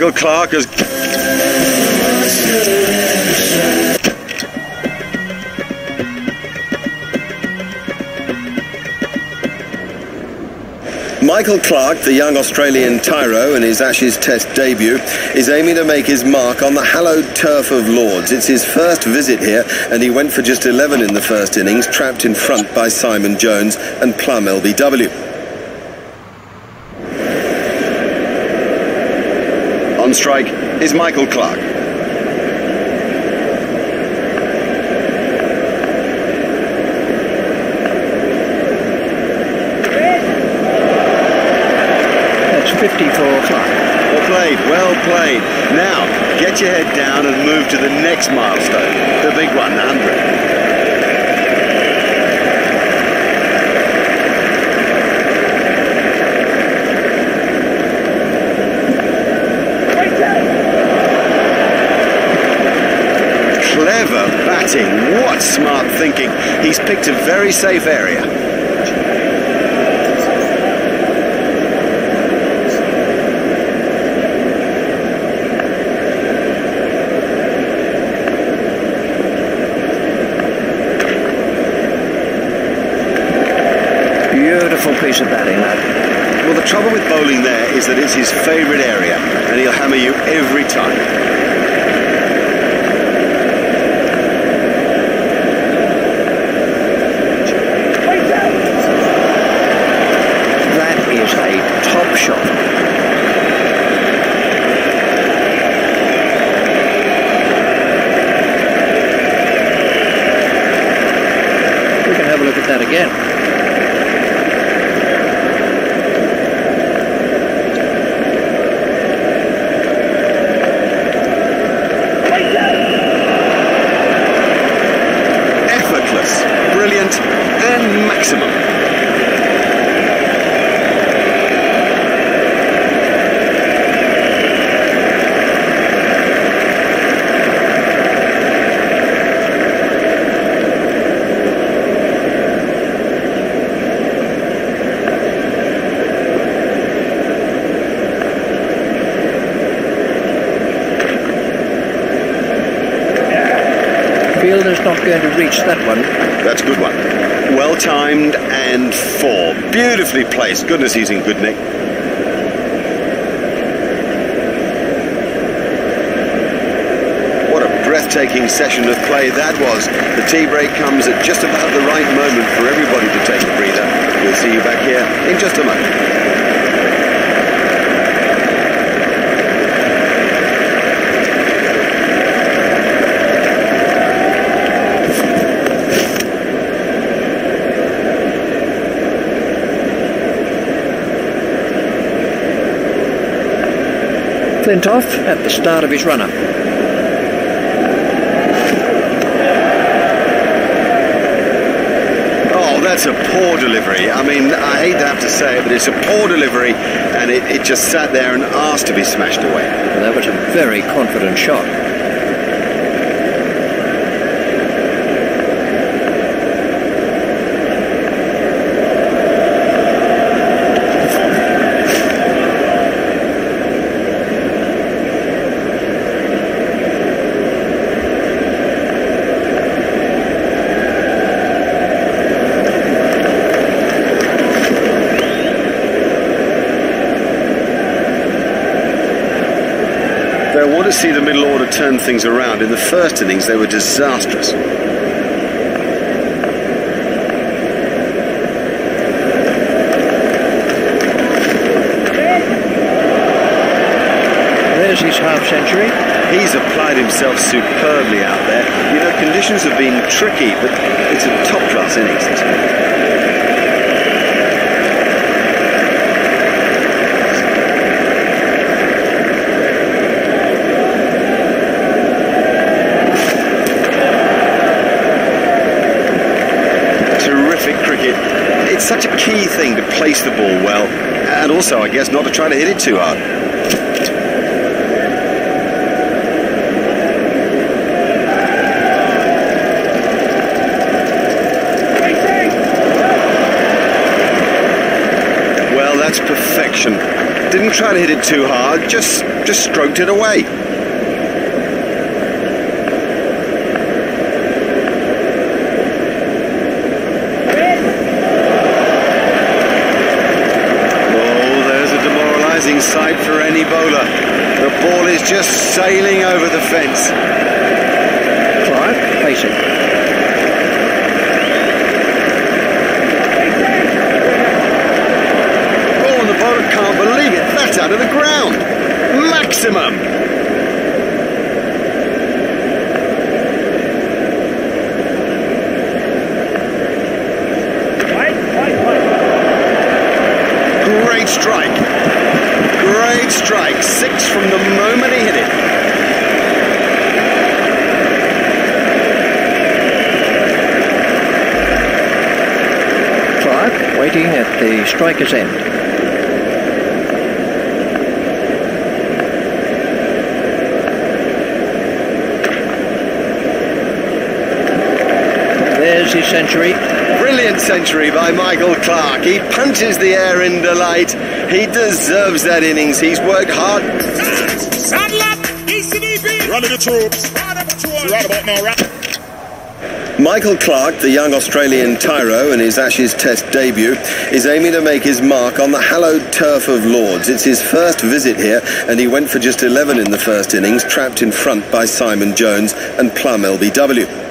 Michael Clarke has Michael Clarke, the young Australian tyro in his Ashes Test debut, is aiming to make his mark on the hallowed turf of Lords. It's his first visit here, and he went for just 11 in the first innings, trapped in front by Simon Jones and plumb LBW. On strike is Michael Clarke. That's 50. Well played, well played. Now, get your head down and move to the next milestone, the big one, the 100. Clever batting. What smart thinking. He's picked a very safe area. Beautiful piece of batting, that. Well, the trouble with bowling there is that it's his favourite area, and he'll hammer you every time. That is a top shot. We can have a look at that again. Effortless, brilliant, and maximum. Fielder's not going to reach that one. That's a good one. Well timed and four. Beautifully placed. Goodness, he's in good nick. What a breathtaking session of play that was. The tea break comes at just about the right moment for everybody to take a breather. We'll see you back here in just a moment. Flintoff at the start of his run up. Oh, that's a poor delivery. I mean, I hate to have to say it, but it's a poor delivery, and it, it just sat there and asked to be smashed away. That was a very confident shot. To see the middle order turn things around. In the first innings, they were disastrous. There's his half century. He's applied himself superbly out there. You know, conditions have been tricky, but it's a top-class innings. this one. Terrific cricket. It's It's such a key thing to place the ball well, and also, I guess, not to try to hit it too hard. Well, that's perfection. Didn't try to hit it too hard, just just stroked it away. Oh, there's a sight for any bowler. The ball is just sailing over the fence. Clarke, facing. Oh, and the bowler can't believe it. That's out of the ground. Maximum. Great strike. Great strike. Six from the moment he hit it. Clarke waiting at the striker's end. There's his century. Brilliant century by Michael Clarke. He punches the air in delight. He deserves that innings. He's worked hard. Saddle up, ECDP. Rally the troops. Right about now, right? Michael Clarke, the young Australian tyro in his Ashes Test debut, is aiming to make his mark on the hallowed turf of Lords. It's his first visit here, and he went for just 11 in the first innings, trapped in front by Simon Jones and plumb LBW.